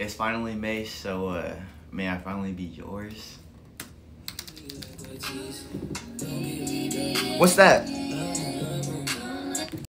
it's finally May, so uh, may I finally be yours? What's that?